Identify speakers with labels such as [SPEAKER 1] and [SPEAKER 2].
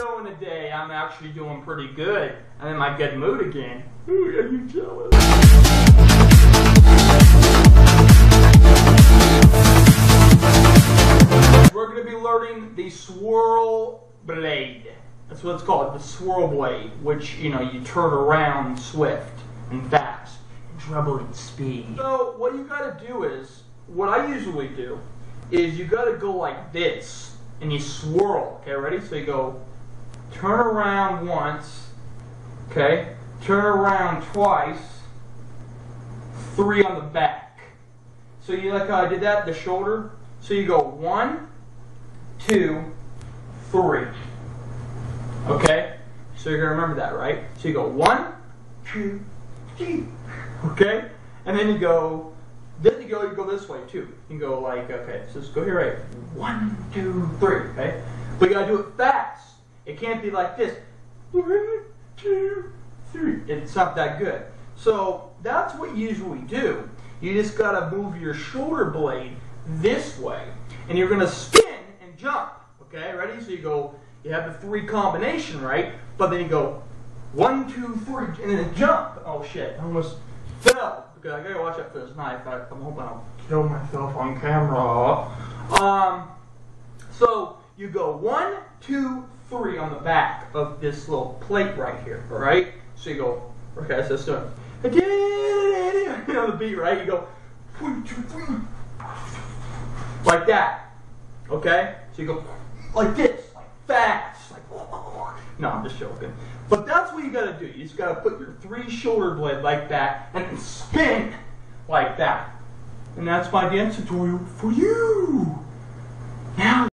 [SPEAKER 1] the day I'm actually doing pretty good. I'm in my good mood again. Ooh, are you jealous? We're going to be learning the swirl blade. That's what it's called, the swirl blade, which, you know, you turn around swift and fast, treble in speed. So what you got to do is, what I usually do, is you got to go like this, and you swirl. Okay, ready? So you go turn around once, okay, turn around twice, three on the back. So you like how I did that, the shoulder? So you go one, two, three. Okay? So you're to remember that, right? So you go one, two, three. Okay? And then you go, then you go, you go this way too. You go like, okay, so just go here, right? One, two, three, okay? But you got to do it fast. It can't be like this. One, two, three. It's not that good. So that's what you usually do. You just got to move your shoulder blade this way. And you're going to spin and jump. Okay, ready? So you go, you have the three combination, right? But then you go one, two, three, and then jump. Oh shit, I almost fell. Because I gotta watch out for this knife. I, I'm hoping I'll kill myself on camera. Um, so you go one, two, three on the back of this little plate right here, alright? So you go, okay, so it's doing, on the beat, right? You go, like that. Okay? So you go like this, like fast, like no, I'm just joking. But that's what you gotta do. You just gotta put your three shoulder blade like that and then spin like that. And that's my dance tutorial for you. Now